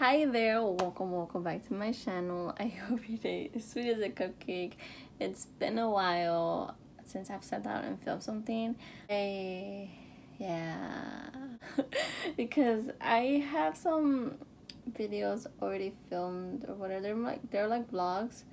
hi there welcome welcome back to my channel. I hope your day is sweet as a cupcake. It's been a while since i've sat down and filmed something. I, yeah because i have some videos already filmed or whatever. They're like they're like vlogs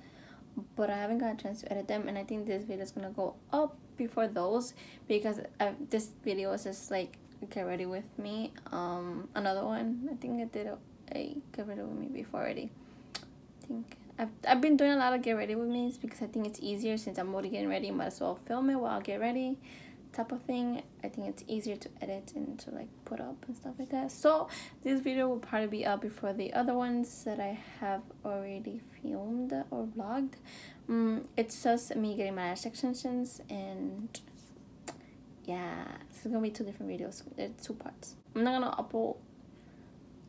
but i haven't got a chance to edit them and i think this video is gonna go up before those because I, this video is just like get ready with me. Um another one i think i did a, a get ready with me before already. I think I've, I've been doing a lot of get ready with me because i think it's easier since i'm already getting ready might as well film it while i get ready type of thing. I think it's easier to edit and to like put up and stuff like that. So this video will probably be up before the other ones that i have already filmed or vlogged. Um, it's just me getting my lash extensions and yeah is gonna be two different videos it's two parts. I'm not gonna upload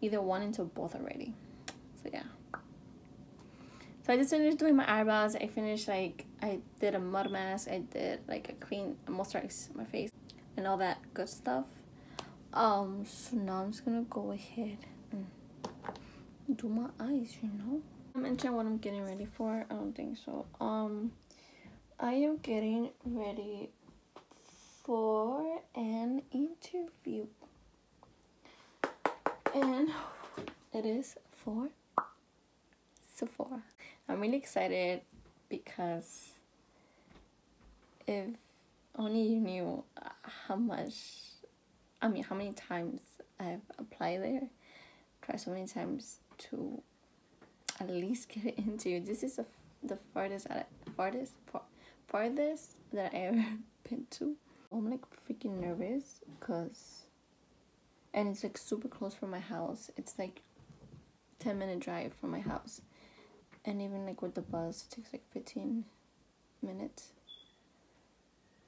either one until both already. so yeah. So i just finished doing my eyebrows. I finished like i did a mud mask. I did like a clean moisturize my face and all that good stuff. Um so now i'm just gonna go ahead and do my eyes you know? I mentioned what i'm getting ready for. I don't think so. Um i am getting ready for an interview and it is for Sephora. I'm really excited because if only you knew how much, I mean, how many times I've applied there, tried so many times to at least get it into. This is a, the farthest, farthest, farthest that I ever been to. I'm like freaking nervous because and it's like super close from my house. It's like 10 minute drive from my house. And even like with the bus it takes like 15 minutes.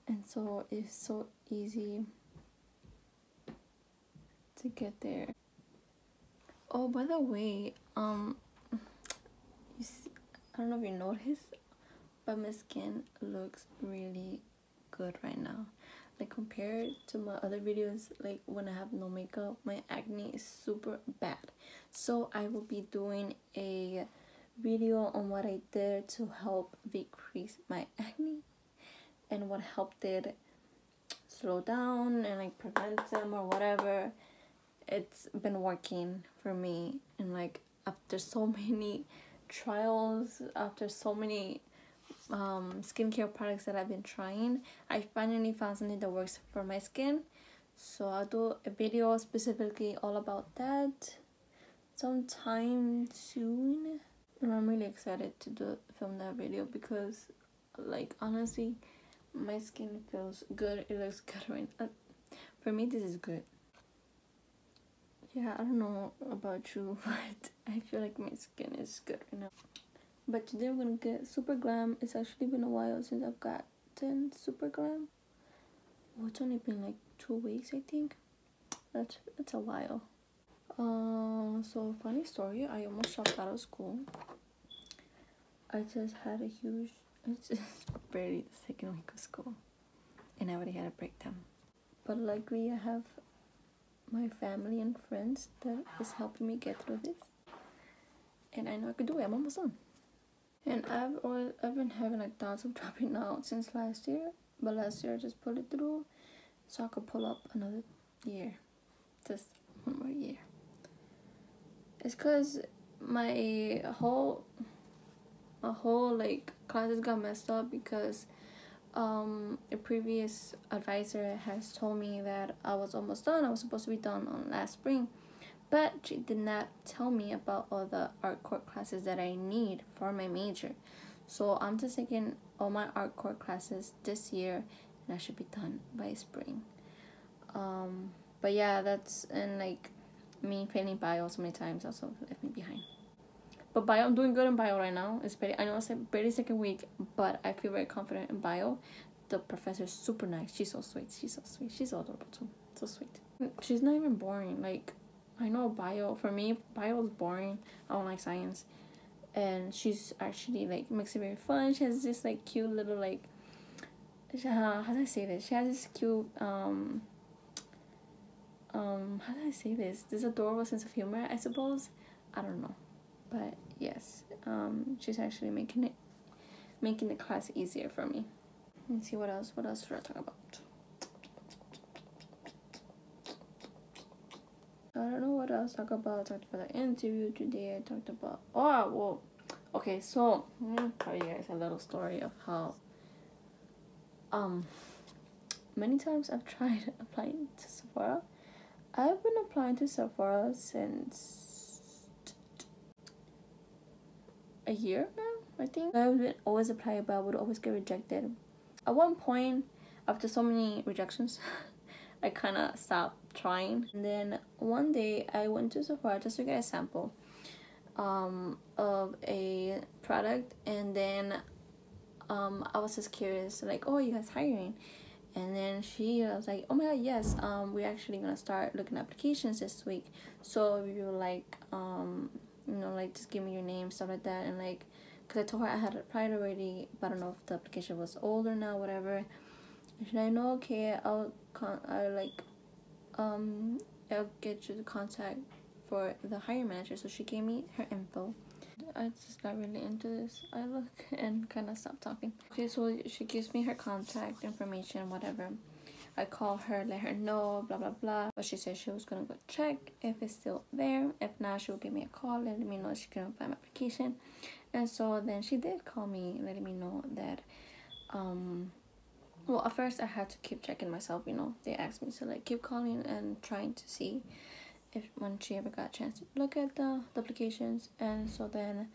And so it's so easy to get there. Oh, by the way, um you see, I don't know if you noticed, but my skin looks really good right now like compared to my other videos like when i have no makeup my acne is super bad. So i will be doing a video on what i did to help decrease my acne and what helped it slow down and like prevent them or whatever. It's been working for me and like after so many trials after so many um, skincare products that I've been trying, I finally found something that works for my skin. So I'll do a video specifically all about that sometime soon. And I'm really excited to do film that video because like honestly my skin feels good. It looks good right now. For me this is good. Yeah, I don't know about you, but I feel like my skin is good right now. But today we're gonna get Super Glam. It's actually been a while since I've gotten Super Glam. Well, it's only been like two weeks, I think. That's that's a while. Uh, so funny story. I almost dropped out of school. I just had a huge. It's just barely the second week of school, and I already had a breakdown. But luckily, I have my family and friends that is helping me get through this, and I know I could do it. I'm almost done. And I've always, I've been having like thoughts of dropping out since last year, but last year I just put it through so I could pull up another year, just one more year. It's cause my whole, my whole like classes got messed up because um a previous advisor has told me that I was almost done. I was supposed to be done on last spring but she did not tell me about all the art core classes that I need for my major. So I'm just taking all my art core classes this year and I should be done by spring. Um, but yeah, that's and like me failing bio so many times also left me behind. But bio, I'm doing good in bio right now. It's pretty, I know it's a very second week, but I feel very confident in bio. The professor is super nice. She's so sweet. She's so sweet. She's adorable too. So sweet. She's not even boring. Like I know bio for me bio is boring. I don't like science. And she's actually like makes it very fun. She has this like cute little like uh, how do I say this? She has this cute um um how do I say this? This adorable sense of humor, I suppose. I don't know. But yes, um, she's actually making it making the class easier for me. Let's see what else. What else should I talk about? I don't know what else to talk about. I talked about the interview today. I talked about oh well okay so I'm gonna tell you guys a little story of how um many times I've tried applying to Sephora. I've been applying to Sephora since a year now, I think. I would always apply, but I would always get rejected. At one point, after so many rejections, I kind of stopped trying. And then one day, I went to Sephora just to get a sample um, of a product, and then um, I was just curious, like, oh, you guys hiring? And then she was like, oh my god, yes, um, we're actually gonna start looking at applications this week. So if you like, um, you know, like just give me your name, stuff like that, and like, cause I told her I had applied already, but I don't know if the application was old or not, whatever. And she's like, no, okay, I'll con, I like, um, I'll get you the contact for the hiring manager. So she gave me her info. I just got really into this. I look and kind of stopped talking. Okay, so she gives me her contact information, whatever. I call her, let her know, blah blah blah. But she said she was gonna go check if it's still there. If not, she will give me a call, and let me know she can find my application. And so then she did call me, letting me know that um well at first I had to keep checking myself, you know. They asked me to like keep calling and trying to see if when she ever got a chance to look at the, applications and so then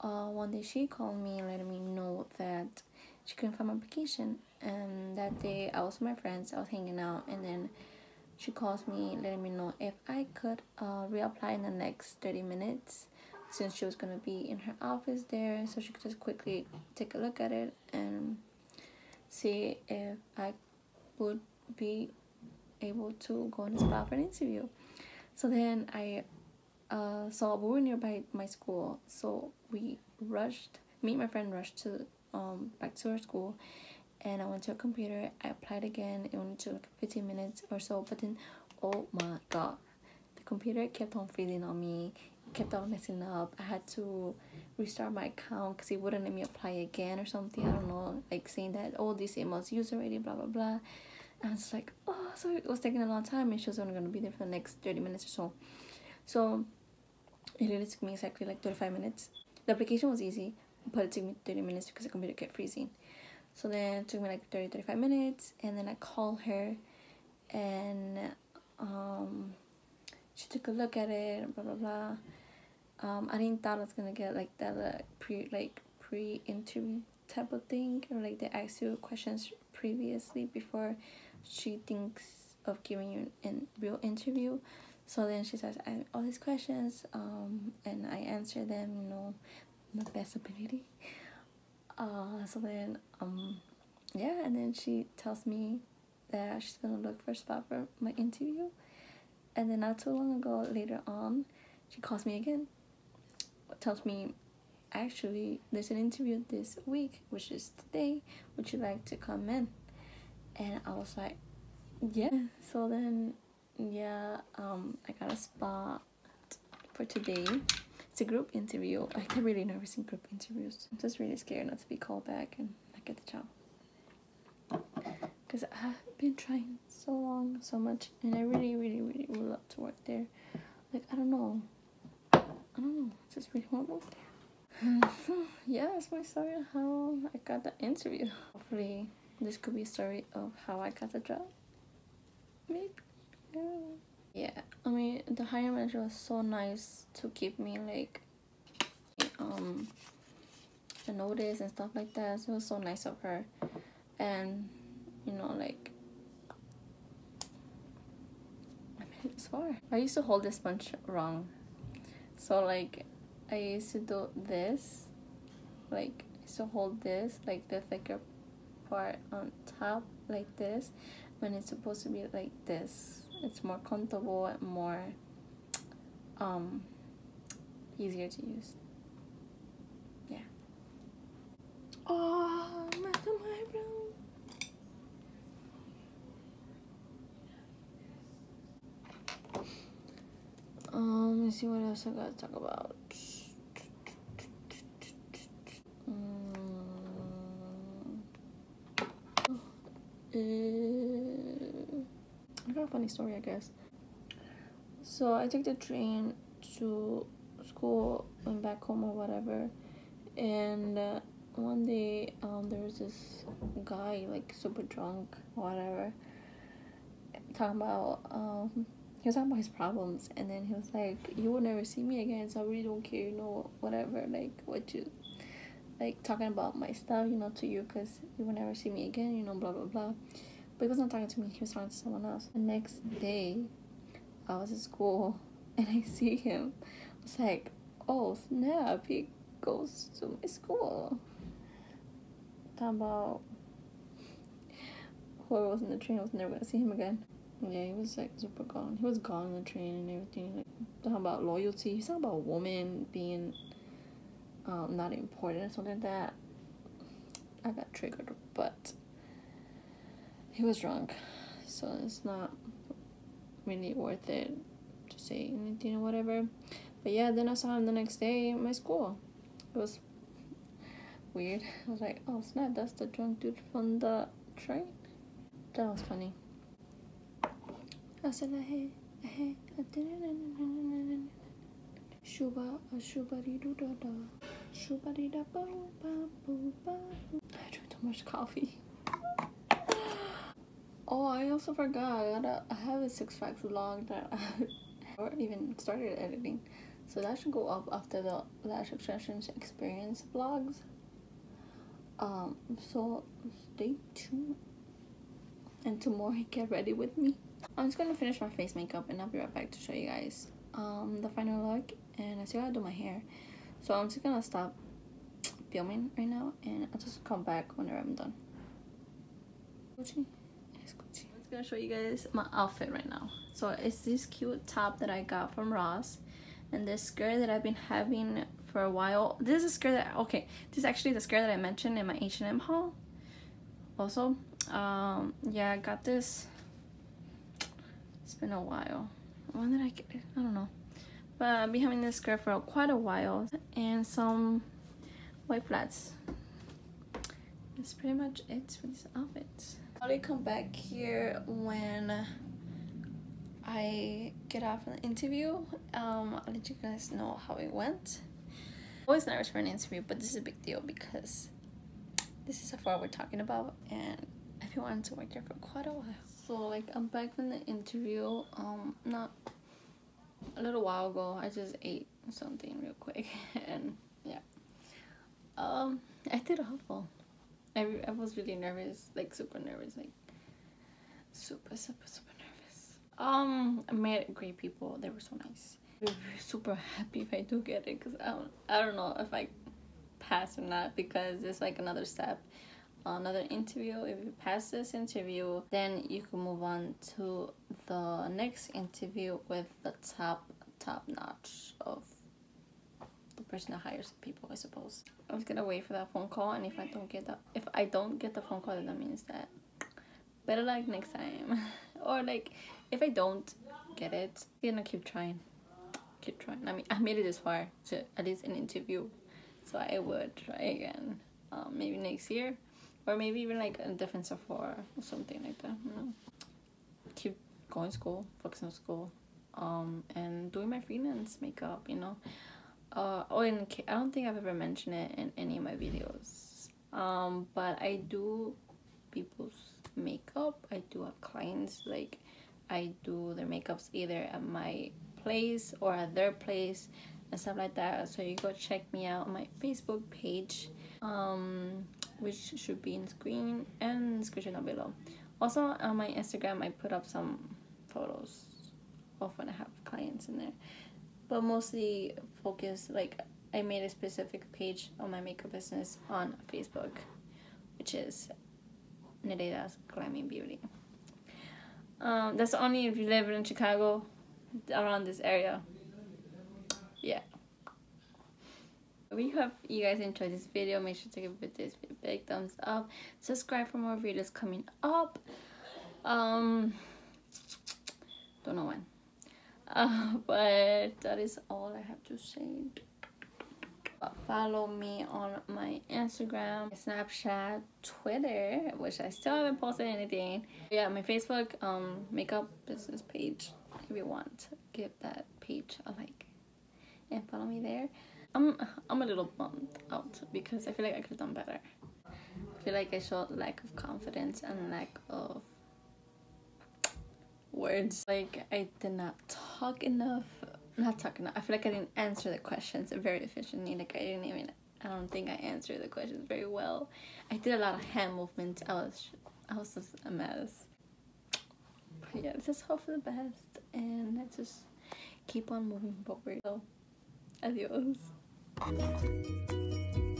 uh, one day she called me letting me know that she couldn't find my application. And that day I was with my friends I was hanging out and then she calls me letting me know if I could uh, reapply in the next 30 minutes since she was gonna be in her office there. So she could just quickly take a look at it and see if I would be able to go in the spot for an interview so then I, uh, so we were nearby my school, so we rushed. Me and my friend rushed to um back to our school, and I went to a computer. I applied again. It only took like 15 minutes or so, but then, oh my god, the computer kept on freezing on me. Kept on messing up. I had to restart my account because it wouldn't let me apply again or something. I don't know, like saying that oh this email's used already, blah blah blah. And it's like, oh, so it was taking a long time and she was only going to be there for the next 30 minutes or so. So it really took me exactly like 35 minutes. The application was easy, but it took me 30 minutes because the computer kept freezing. So then it took me like 30, 35 minutes and then I called her and um, she took a look at it, blah, blah, blah. Um, I didn't thought I was gonna get like that uh, pre like pre-interview type of thing or like they ask you questions previously before she thinks of giving you an real interview. So then she says I all these questions um and I answer them you know the best ability. Uh so then um yeah and then she tells me that she's gonna look for a spot for my interview and then not too long ago later on she calls me again. Tells me actually there's an interview this week which is today. Would you like to come in? And i was like yeah. So then yeah um i got a spot for today. It's a group interview. I get really nervous in group interviews. I'm just really scared not to be called back and not get the job. Because i've been trying so long so much and i really really to work there like i don't know i don't know I just really there yeah that's my story of how i got the interview hopefully this could be a story of how I got the job. Maybe. Yeah. I mean, the hiring manager was so nice to keep me like, um, the notice and stuff like that. So it was so nice of her, and you know, like, I made this far. I used to hold this bunch wrong, so like, I used to do this, like, I used to hold this like the thicker part on top like this when it's supposed to be like this. It's more comfortable and more um easier to use. Yeah. Oh my eyebrow um see what else I gotta talk about. Mm. I got a funny story, I guess. So I took the train to school, went back home or whatever, and uh, one day um, there was this guy like super drunk, whatever, talking about um, he was talking about his problems, and then he was like, "You will never see me again, so I really don't care, you know, whatever, like what you." like talking about my stuff, you know, to you because you will never see me again, you know, blah blah blah. But he was not talking to me, he was talking to someone else. The next day, I was at school and I see him. I was like, oh snap, he goes to my school. Talking about whoever was in the train, I was never gonna see him again. Yeah, he was like super gone. He was gone on the train and everything. Like talking about loyalty. He's talking about a woman being um, not important or something like that. I got triggered, but he was drunk, so it's not really worth it to say anything or whatever. But yeah, then I saw him the next day in my school. It was weird. I was like, oh snap, that's the drunk dude from the train. That was funny. Said, hey, hey, Shuba, shuba dee doo da da. Shuba dee da ba ba boo ba. I drank too much coffee. Oh, I also forgot. I gotta. I have a Six Flags vlog that I haven't even started editing, so that should go up after the lash extensions experience vlogs. Um, so stay tuned. And tomorrow, get ready with me. I'm just gonna finish my face makeup and I'll be right back to show you guys um the final look. And I still gotta do my hair. So I'm just gonna stop filming right now and I'll just come back whenever I'm done. Gucci. It's Gucci. I'm just gonna show you guys my outfit right now. So it's this cute top that I got from Ross and this skirt that I've been having for a while. This is a skirt that okay this is actually the skirt that I mentioned in my H&M haul. Also um yeah I got this been a while. When did I get? I don't know. But I've been having this skirt for quite a while and some white flats. That's pretty much it for this outfit. I'll come back here when I get off an interview? Um, I'll let you guys know how it went. Always nervous for an interview but this is a big deal because this is what we're talking about and I've been wanting to work here for quite a while so like I'm back from the interview um not a little while ago I just ate something real quick and yeah. Um I did awful I, I was really nervous like super nervous like super super super nervous. Um I met great people. They were so nice. Super happy if I do get it because I don't, I don't know if I pass or not because it's like another step another interview. If you pass this interview then you can move on to the next interview with the top top notch of the person that hires people i suppose. I was gonna wait for that phone call and if i don't get that if i don't get the phone call then that means that better luck next time. Or like if i don't get it i'm gonna keep trying. Keep trying. I mean i made it this far to at least an interview so i would try again um, maybe next year or maybe even like a different Sephora or something like that. You know, keep going to school, focusing on school, um, and doing my freelance makeup. You know, uh, oh, and I don't think I've ever mentioned it in any of my videos. Um, but I do people's makeup. I do have clients like I do their makeups either at my place or at their place and stuff like that. So you go check me out on my Facebook page. Um, which should be in screen and description down below. Also on my Instagram I put up some photos of when I have clients in there. But mostly focus like I made a specific page on my makeup business on Facebook, which is Nereida's Glamming Beauty. Um, that's only if you live in Chicago, around this area. Yeah we hope you guys enjoyed this video make sure to give this a big thumbs up subscribe for more videos coming up um don't know when Uh, but that is all I have to say. Follow me on my Instagram, Snapchat, Twitter, which I still haven't posted anything. Yeah, my Facebook um makeup business page. If you want, give that page a like and follow me there. I'm I'm a little bummed out because I feel like I could have done better. I feel like I showed lack of confidence and lack of words. Like I did not talk enough. Not talk enough. I feel like I didn't answer the questions very efficiently. Like I didn't even. I don't think I answered the questions very well. I did a lot of hand movements. I was I was just a mess. But yeah, just hope for the best and just keep on moving forward. So, adios. あなるほ